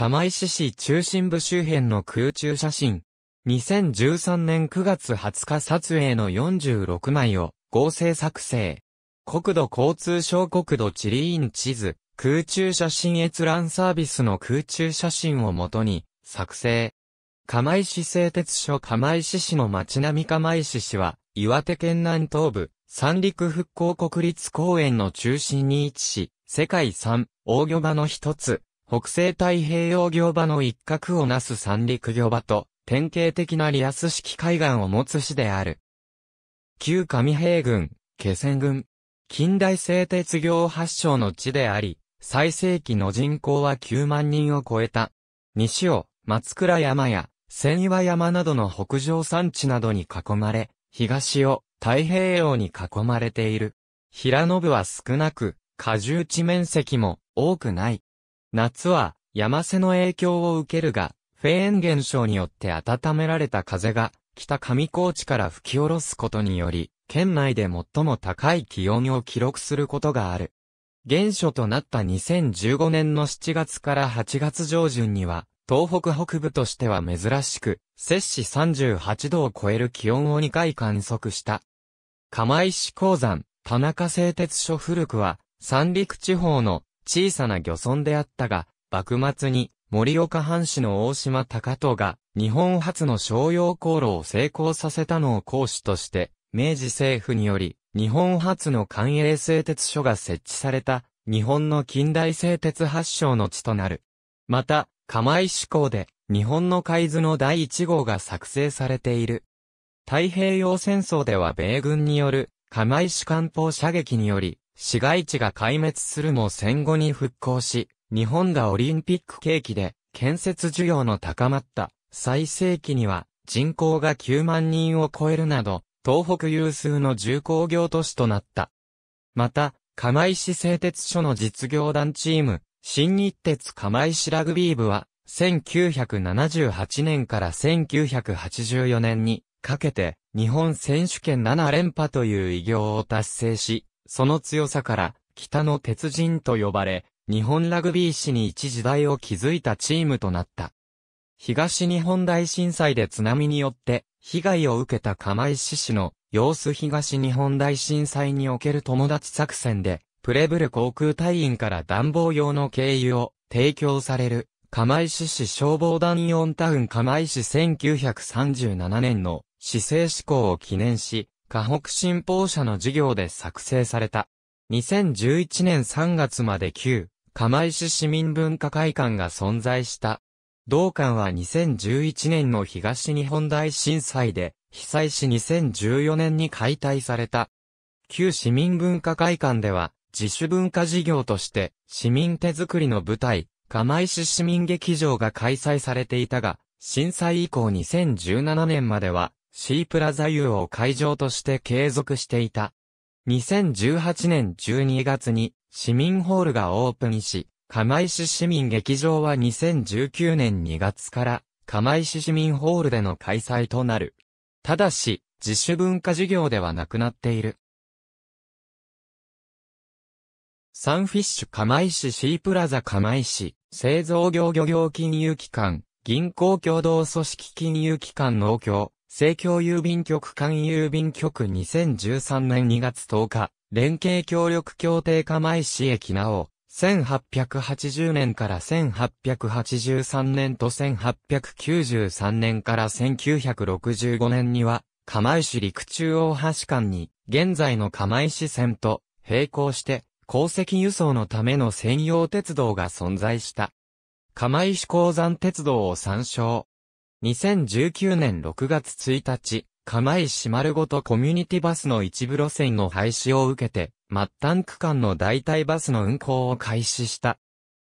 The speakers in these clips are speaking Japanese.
釜石市中心部周辺の空中写真。2013年9月20日撮影の46枚を合成作成。国土交通省国土地理院地図、空中写真閲覧サービスの空中写真をもとに作成。釜石製鉄所釜石市の町並み釜石市は、岩手県南東部、三陸復興国立公園の中心に位置し、世界三大魚場の一つ、北西太平洋魚場の一角をなす三陸魚場と、典型的なリアス式海岸を持つ市である。旧上平郡、気仙郡、近代製鉄業発祥の地であり、最盛期の人口は9万人を超えた。西尾、松倉山や千岩山などの北上山地などに囲まれ、東を太平洋に囲まれている。平野部は少なく、果樹地面積も多くない。夏は山瀬の影響を受けるが、フェーン現象によって温められた風が北上高地から吹き下ろすことにより、県内で最も高い気温を記録することがある。現象となった2015年の7月から8月上旬には、東北北部としては珍しく、摂氏38度を超える気温を2回観測した。釜石鉱山、田中製鉄所古くは、三陸地方の小さな漁村であったが、幕末に森岡藩士の大島高遠が日本初の商用航路を成功させたのを講師として、明治政府により日本初の官営製鉄所が設置された日本の近代製鉄発祥の地となる。また、釜石港で日本の海図の第1号が作成されている。太平洋戦争では米軍による釜石艦砲射撃により市街地が壊滅するも戦後に復興し、日本がオリンピック景気で建設需要の高まった最盛期には人口が9万人を超えるなど東北有数の重工業都市となった。また、釜石製鉄所の実業団チーム、新日鉄釜石ラグビー部は、1978年から1984年にかけて日本選手権7連覇という偉業を達成し、その強さから北の鉄人と呼ばれ、日本ラグビー史に一時代を築いたチームとなった。東日本大震災で津波によって被害を受けた釜石市の様子東日本大震災における友達作戦でプレブル航空隊員から暖房用の軽油を提供される、釜石市消防団イオンタウン釜石1937年の市政施行を記念し、河北新報社の事業で作成された。2011年3月まで旧、釜石市民文化会館が存在した。同館は2011年の東日本大震災で、被災し2014年に解体された。旧市民文化会館では、自主文化事業として、市民手作りの舞台、釜石市民劇場が開催されていたが、震災以降2017年までは、シープラザユーを会場として継続していた。2018年12月に市民ホールがオープンし、釜石市民劇場は2019年2月から釜石市民ホールでの開催となる。ただし、自主文化事業ではなくなっている。サンフィッシュ釜石シープラザ釜石、製造業漁業金融機関、銀行共同組織金融機関農協、政教郵便局間郵便局2013年2月10日、連携協力協定釜石駅なお、1880年から1883年と1893年から1965年には、釜石陸中央橋間に、現在の釜石線と並行して鉱石輸送のための専用鉄道が存在した。釜石鉱山鉄道を参照。2019年6月1日、釜石丸ごとコミュニティバスの一部路線の廃止を受けて、末端区間の代替バスの運行を開始した。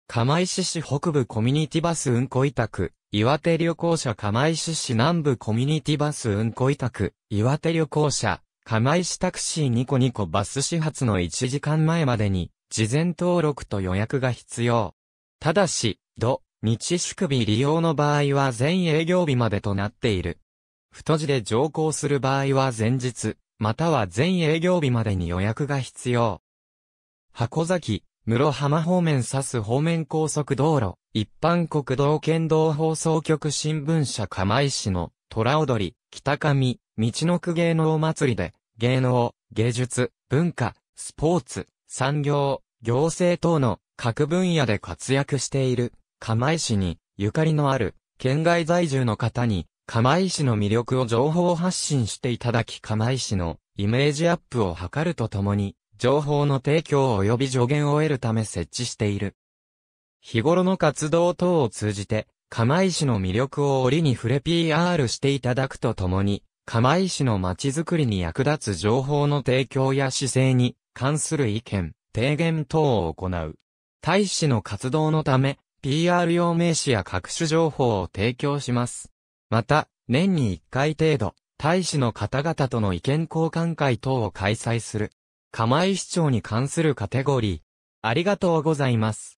釜石市北部コミュニティバス運行委託、岩手旅行者釜石市南部コミュニティバス運行委託、岩手旅行者、釜石タクシーニコニコバス始発の1時間前までに、事前登録と予約が必要。ただし、土、日祝日利用の場合は全営業日までとなっている。太字で乗降する場合は前日、または全営業日までに予約が必要。箱崎、室浜方面指す方面高速道路、一般国道県道放送局新聞社釜石の虎踊り、北上、道の区芸能祭りで、芸能、芸術、文化、スポーツ、産業、行政等の各分野で活躍している、釜石にゆかりのある、県外在住の方に、釜石の魅力を情報発信していただき釜石のイメージアップを図るとともに、情報の提供及び助言を得るため設置している。日頃の活動等を通じて、釜石の魅力を折に触れ PR していただくとともに、釜石の街づくりに役立つ情報の提供や姿勢に関する意見、提言等を行う。大使の活動のため、PR 用名詞や各種情報を提供します。また、年に1回程度、大使の方々との意見交換会等を開催する。釜石町に関するカテゴリー。ありがとうございます。